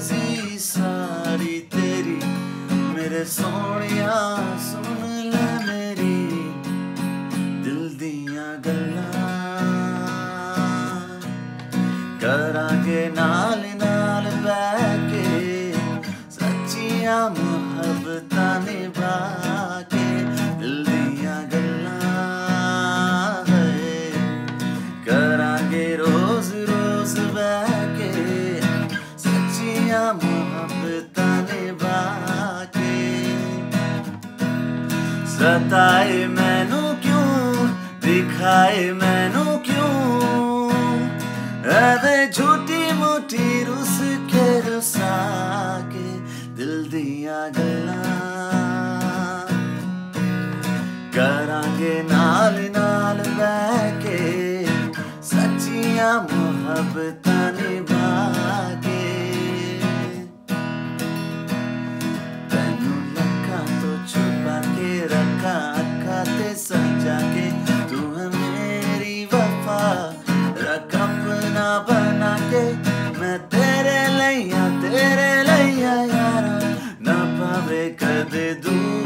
मर्ज़ी सारी तेरी, मेरे सोनिया, सुन ले मेरी, दिल दिया गल्ला। करांगे नाल नाल बह के सच्चिया मोहब्बत। ਸਤਾਏ ਮੈਨੂੰ ਕਿਉਂ ਦਿਖਾਏ ਮੈਨੂੰ ਕਿਉਂ ਐਵੇਂ ਝੂਠੀ ਮੂਠੀ ਰੁਸ ਕੇ ਰੁਸਾ ਕੇ ਦਿਲ ਦੀਆਂ ਗੱਲਾਂ ਕਰਾਂਗੇ ਨਾਲ ਨਾਲ ਬਹਿ ਕੇ ਸੱਚੀਆਂ ਮੁਹੱਬਤਾਂ समझा के तू मेरी वफा। रख अपना बना के मैं तेरे तेरे लैया यारा। ना पावे कदे दूरिया।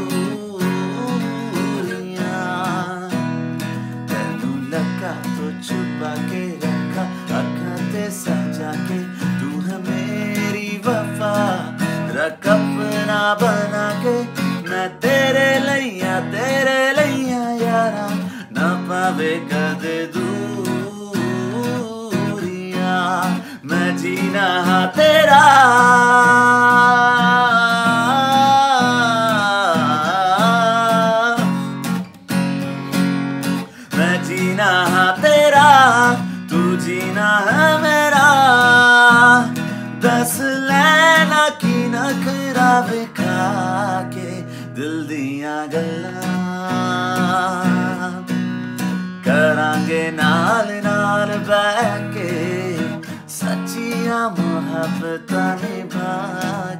लगा तो छुपा के रखा, अखा ते सजा के तू मेरी वफा। रख अपना बना से कद दूरिया, मैं जीना तेरा। मैं जीना तेरा, तू जीना है मेरा। दस लेना की नखरा बिखा के दिल दिया गला ਕਰਾਂਗੇ ਨਾਲ ਨਾਲ ਬਹਿ ਕੇ ਸੱਚੀਆਂ ਮੁਹੱਬਤਾਂ ਨਿਭਾ ਕੇ